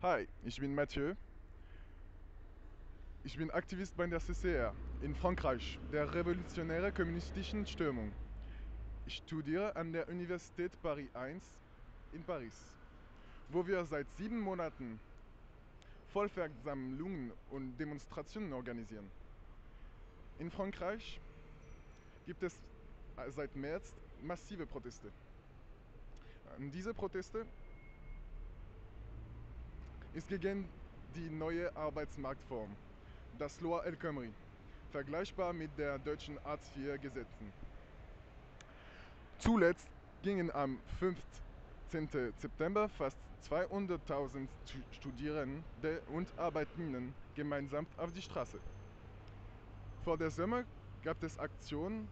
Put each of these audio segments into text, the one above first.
Hi, ich bin Mathieu. Ich bin Aktivist bei der CCR in Frankreich, der revolutionären kommunistischen Strömung. Ich studiere an der Universität Paris I in Paris, wo wir seit sieben Monaten Volksversammlungen und Demonstrationen organisieren. In Frankreich gibt es seit März massive Proteste. Diese Proteste ist gegen die neue Arbeitsmarktform, das Loi El Khomri, vergleichbar mit der deutschen Hartz-IV-Gesetzen. Zuletzt gingen am 15. September fast 200.000 Studierende und Arbeitnehmer gemeinsam auf die Straße. Vor der Sommer gab es Aktionen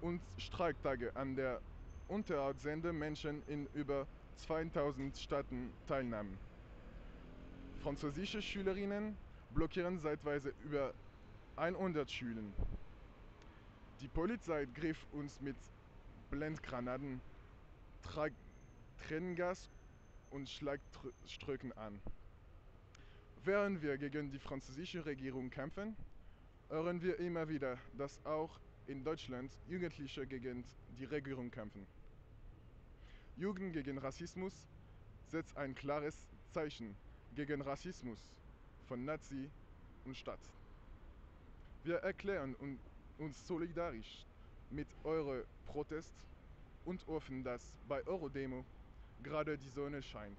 und Streiktage, an der Unterhautsende Menschen in über 2000 Städten teilnahmen. Französische Schülerinnen blockieren zeitweise über 100 Schulen. Die Polizei griff uns mit Blendgranaten, Tränengas und Schlagstöcken an. Während wir gegen die französische Regierung kämpfen, hören wir immer wieder, dass auch in Deutschland Jugendliche gegen die Regierung kämpfen. Jugend gegen Rassismus setzt ein klares Zeichen gegen Rassismus von Nazi und Staat. Wir erklären uns solidarisch mit eurem Protest und hoffen, dass bei eurer Demo gerade die Sonne scheint.